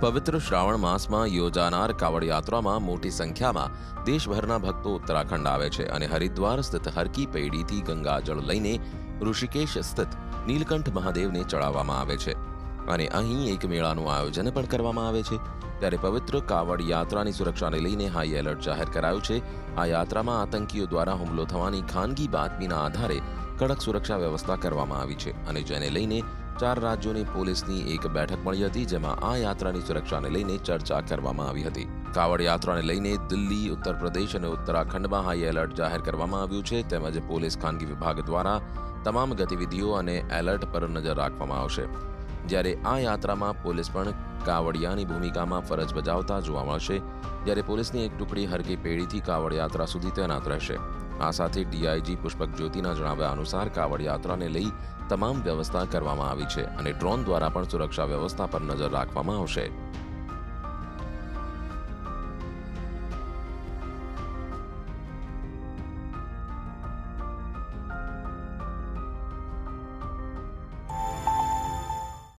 પવિત્ર શ્રાવણ માસમાં યોજાનાર કાવડ યાત્રામાં મોટી સંખ્યામાં દેશભરના ભક્તો ઉત્તરાખંડ આવે છે અને હરિદ્વાર સ્થિત હરકી પૈડીથી ગંગાજળ લઈને ઋષિકેશ સ્થિત નીલકંઠ મહાદેવને ચડાવવામાં આવે છે. અને અહીં એક મેળાનું આયોજન પણ કરવામાં આવે છે. ત્યારે પવિત્ર કાવડ યાત્રાની સુરક્ષાને લઈને હાઈ એલર્ટ જાહેર કરાયું છે. આ યાત્રામાં આતંકીઓ દ્વારા હુમલો થવાની ખાનગી બાતમીના આધારે કડક સુરક્ષા વ્યવસ્થા કરવામાં આવી છે અને જેને લઈને ચાર રાજ્યોની પોલીસની એક બેઠક મળી હતી, જેમાં આ યાત્રાની સુરક્ષાને લઈને ચર્ચા કરવામાં આવી હતી. કાવડ યાત્રાને લઈને દિલ્હી ઉત્તર પ્રદેશ અને ઉત્તરાખંડમાં હાઈ એલર્ટ જાહેર કરવામાં આવ્યું છે, તેમજ પોલીસ ખાનગી વિભાગ દ્વારા તમામ ગતિવિધિઓ અને એલર્ટ પર નજર રાખવામાં આવશે. જ્યારે આ યાત્રામાં પોલીસ પણ કાવડિયાની ભૂમિકામાં ફરજ બજાવતા જોવા મળશે જ્યારે પોલીસની એક ટુકડી હરકી પેઢીથી કાવડ યાત્રા સુધી તૈનાત રહેશે. આ સાથે ડીઆઈજી પુષ્પક જ્યોતિના જણાવ્યા અનુસાર કાવડ યાત્રાને લઈ તમામ વ્યવસ્થા કરવામાં આવી છે અને ડ્રોન દ્વારા પણ સુરક્ષા વ્યવસ્થા પર નજર રાખવામાં આવશે.